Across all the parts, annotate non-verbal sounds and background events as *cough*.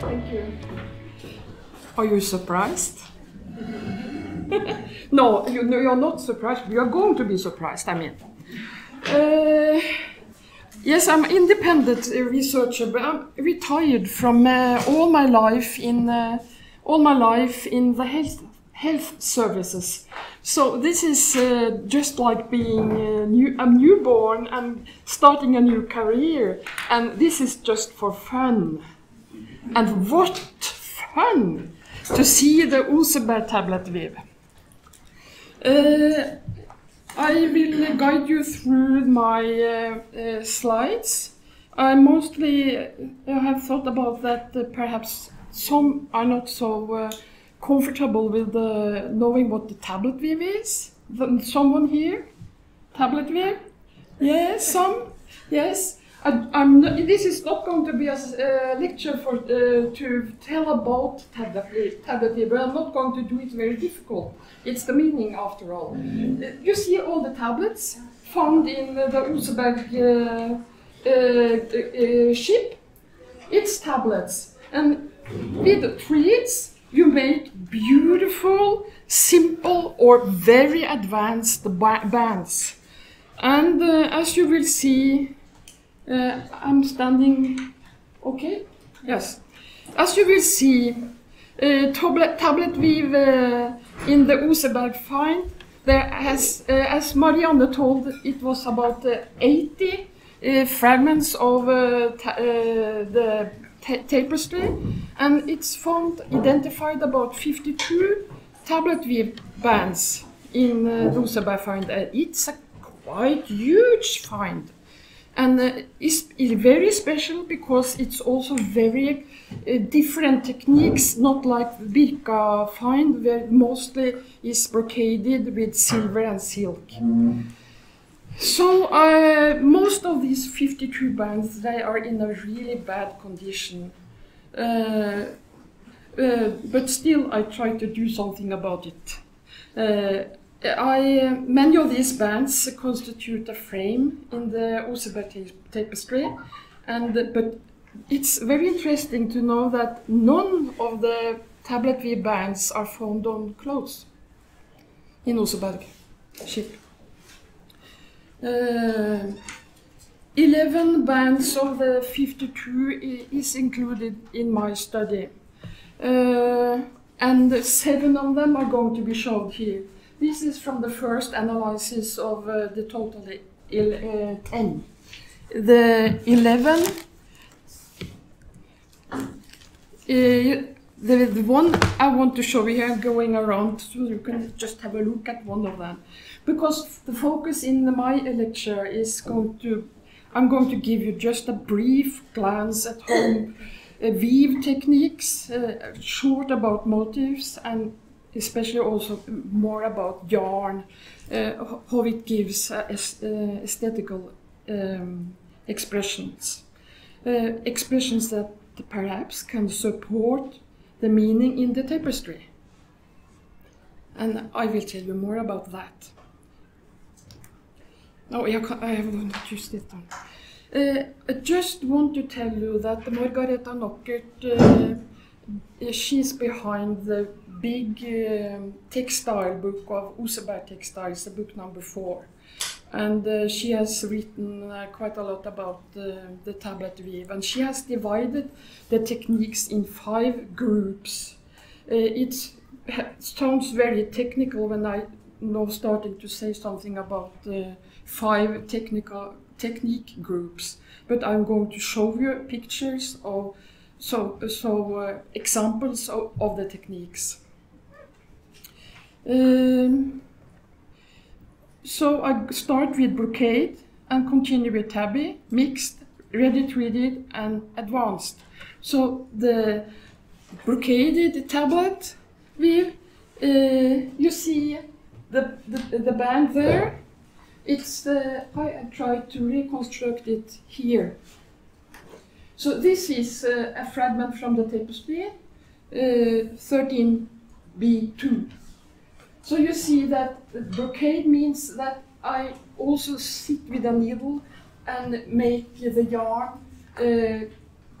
Thank you. Are you surprised? *laughs* no, you, no, you're not surprised. You are going to be surprised, I mean. Uh, yes, I'm independent uh, researcher, but I'm retired from uh, all my life in uh, all my life in the health health services. So this is uh, just like being a, new, a newborn and starting a new career, and this is just for fun. And what fun to see the Oseberg tablet weave. Uh, I will guide you through my uh, uh, slides. I mostly uh, have thought about that uh, perhaps some are not so uh, comfortable with knowing what the tablet weave is. Someone here? Tablet weave? Yes, some? Yes. I, not, this is not going to be a uh, lecture for uh, to tell about tablet, tablet, but I'm not going to do it very difficult. It's the meaning after all. Uh, you see all the tablets found in the Oseberg uh, uh, uh, ship. It's tablets, and with trees you make beautiful, simple, or very advanced bands. And as you will see uh, I'm standing okay? Yes. As you will see, uh, tablet, tablet weave uh, in the Oseberg find, there has, uh, as Marianne told, it was about uh, 80 uh, fragments of the tapestry, and it's found, identified about 52 tablet weave bands in uh, the Oseberg find. it's a quite huge find and uh, it's, very special because it's also very uh, different techniques, not like Birka find, where mostly is brocaded with silver and silk. So uh, most of these 52 bands, they are in a really bad condition. Uh, uh, but still, I try to do something about it. Uh, I, many of these bands constitute a frame in the Oseberg tapestry, and but it's very interesting to know that none of the tablet weave bands are found on clothes in Oseberg ship. Uh, 11 bands of the 52 is included in my study. Uh, and seven of them are going to be shown here. This is from the first analysis of uh, the total uh, 10. The 11, uh, the, the one I want to show you here going around, so you can just have a look at one of them. Because the focus in my lecture is going to, I'm going to give you just a brief glance at how uh, weave techniques, uh, short about motifs, and especially also more about yarn, uh, how it gives uh, uh, aesthetical um, expressions. Expressions that perhaps can support the meaning in the tapestry. And I will tell you more about that. Oh, I, I have not used it. Uh, I just want to tell you that Margareta Nockert, uh, she's behind the big um, textile book of Oseberg Textiles, the book number four. And uh, she has written uh, quite a lot about the tablet weave. And she has divided the techniques in five groups. Uh, it sounds very technical when I now starting to say something about the five technical technique groups. But I'm going to show you pictures of so so uh, examples of, of the techniques. Um, so I start with brocade and continue with tabby, mixed, ready treated, and advanced. So the brocaded tablet weave, uh, you see the, the, the band there. It's the, I tried to reconstruct it here. So this is uh, a fragment from the tapestry, uh, 13b2. So you see that brocade means that I also sit with a needle and make the yarn uh,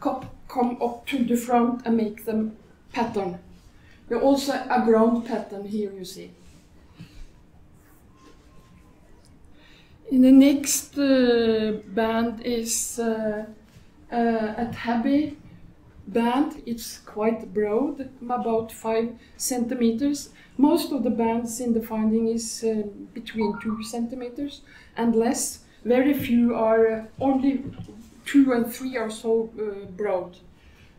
come up to the front and make them pattern. There also a ground pattern here you see. In the next uh, band is uh, uh, a tabby band. It's quite broad, about five centimeters. Most of the bands in the finding is uh, between two centimeters and less. Very few are uh, only two and three are so uh, broad.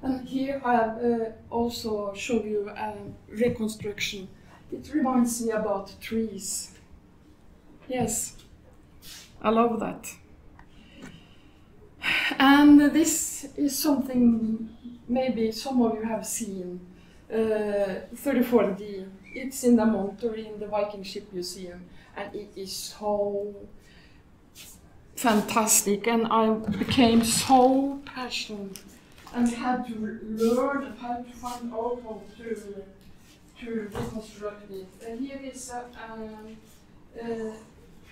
And here I uh, also show you a reconstruction. It reminds me about trees. Yes, I love that. And this is something maybe some of you have seen. Uh, 34D. It's in the Monterey in the Viking Ship Museum, and it is so fantastic. And I became so passionate and had to learn how to find out how to to reconstruct it. And here is a um, uh,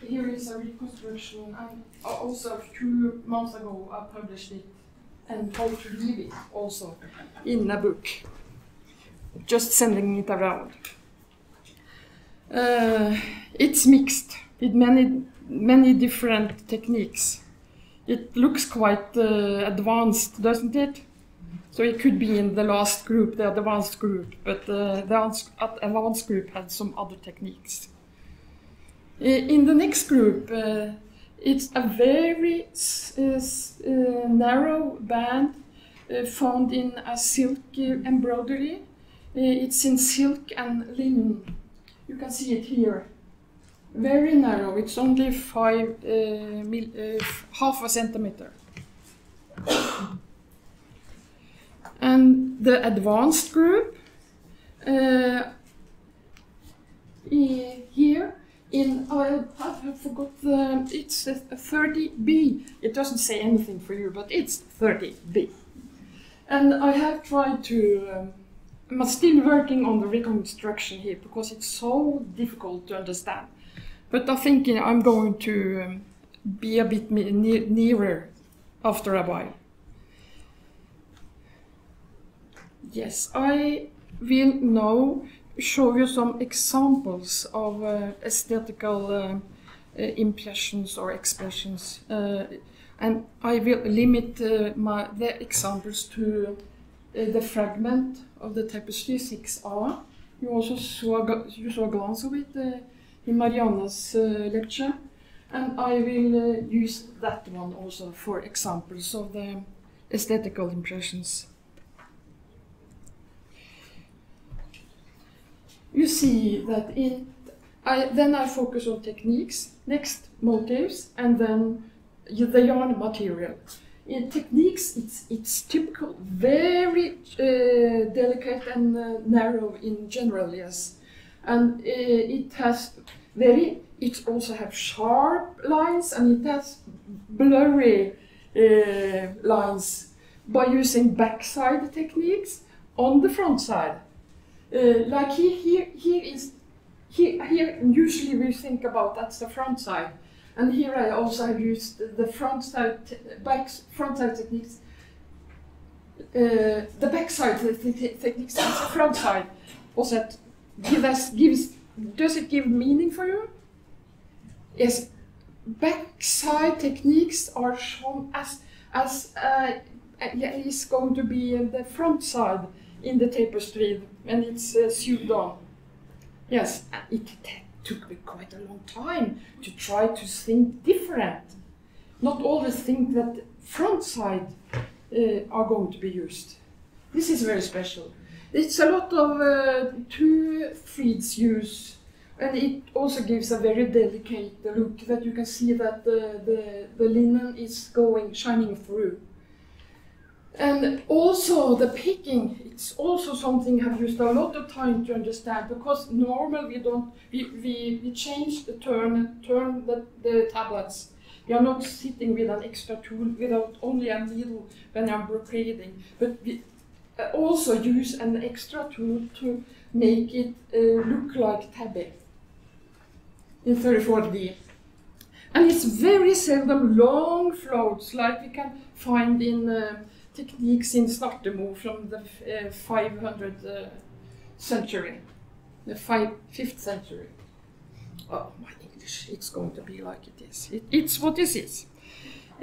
here is a reconstruction, and also few months ago I published it and how to leave it also in a book. Just sending it around. Uh, it's mixed with many many different techniques. It looks quite uh, advanced, doesn't it? So it could be in the last group, the advanced group, but uh, the advanced group had some other techniques. In the next group, uh, it's a very uh, narrow band uh, found in a silk embroidery. it's in silk and linen. You can see it here very narrow. It's only five uh, uh, half a centimeter. *coughs* and the advanced group uh, here in I, I forgot the it's a 30b. It doesn't say anything for you, but it's 30b. And I have tried to. Um, I'm still working on the reconstruction here because it's so difficult to understand. But I think I'm going to um, be a bit ne nearer after a while. Yes, I will now show you some examples of uh, aesthetical uh, uh, impressions or expressions. Uh, and I will limit uh, my, the examples to the fragment of the tapestry 6a. You also saw, you saw a glance of it in Marianne's lecture. And I will use that one also for examples of the aesthetical impressions. You see that in I, then I focus on techniques, next motives, and then the yarn material. In techniques, it's, it's typical, very uh, delicate and uh, narrow in general, yes. And uh, it has very, it also has sharp lines and it has blurry uh, lines by using backside techniques on the front side. Uh, like here, here, here is, here, here usually we think about that's the front side. And here I also have used the front side, back, front side techniques, uh, the backside techniques and the front side. Also that give us, gives does it give meaning for you? Yes, backside techniques are shown as as uh, is going to be the front side in the tapestry when it's uh, sewed on. Yes, it took me quite a long time to try to think different. Not always think that front side uh, are going to be used. This is very special. It's a lot of uh, two threads use, and it also gives a very delicate look that you can see that the, the, the linen is going, shining through. And also the picking, it's also something I've used a lot of time to understand because normally we don't, we, we, we change the turn, turn the, the tablets. We are not sitting with an extra tool without only a needle when I'm brocading, but we, uh, also use an extra tool to make it uh, look like tabby in 34D. And it's very seldom long floats like we can find in uh, techniques in Snartemo from the uh, 500 uh, century, the five, 5th century. Oh, my English, it's going to be like it is. It, it's what it is.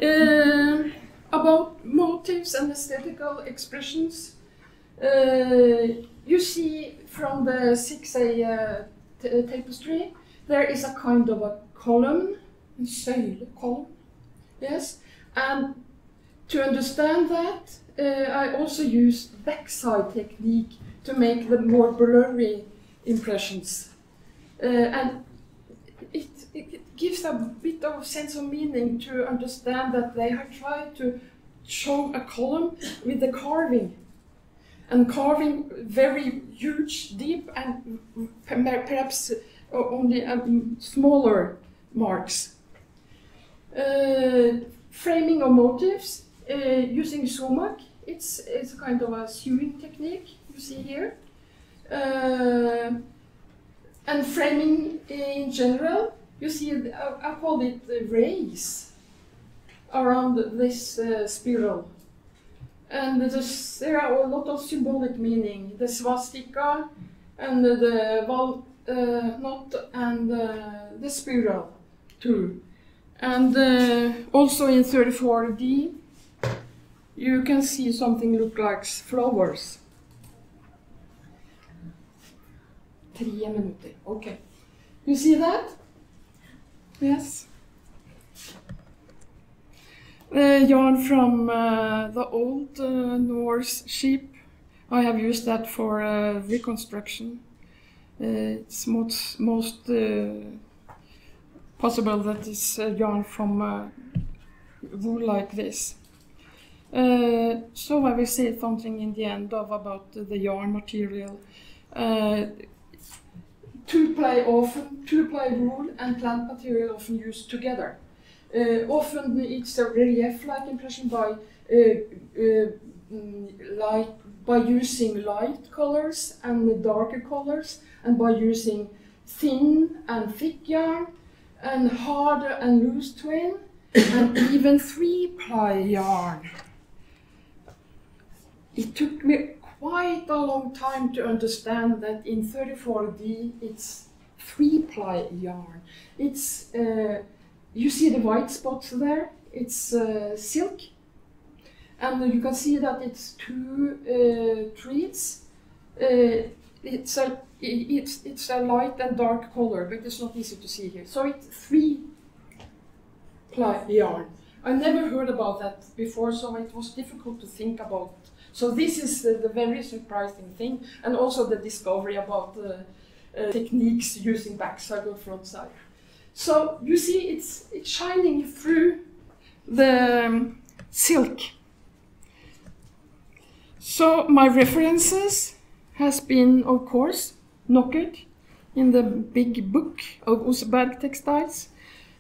Uh, about motives and aesthetical expressions, uh, you see from the 6A uh, tapestry, there is a kind of a column, a søyle column, yes, and to understand that, uh, I also use backside technique to make the more blurry impressions. Uh, and it, it, gives a bit of sense of meaning to understand that they have tried to show a column with the carving. And carving very huge, deep, and perhaps only um, smaller marks. Uh, framing of motifs using sumac. It's, it's kind of a sewing technique you see here. Uh, and framing in general, you see, I, I call it the rays around this uh, spiral. And there are a lot of symbolic meaning. The swastika and the wall uh, knot and uh, the spiral too. And uh, also in 34D, you can see something look like flowers. Tre minuter. Okay. You see that? Yes. Uh, yarn from uh, the old uh, Norse sheep. I have used that for uh, reconstruction. Uh, it's most, most uh, possible that it's yarn from wool like this. So I will say something in the end of about the yarn material two ply often, two ply wool and plant material often used together. Uh, often it's a relief-like impression by uh, uh, mm, by using light colors and darker colors, and by using thin and thick yarn, and harder and loose twine, and even three-ply yarn. It took me quite a long time to understand that in 34D it's three ply yarn. It's uh, you see the white spots there. It's uh, silk, and you can see that it's two uh, treats. Uh, it's a it's it's a light and dark color, but it's not easy to see here. So it's three ply yarn. I never heard about that before, so it was difficult to think about so this is the, the very surprising thing, and also the discovery about the uh, techniques using backside or front side. So you see, it's it's shining through the um, silk. So my references has been, of course, Nockert in the big book of Oseberg textiles.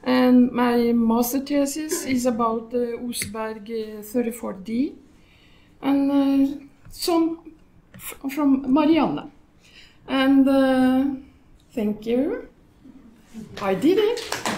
And my master thesis is about the Oseberg 34D and uh, some from Marianne. And uh, thank you. I did it.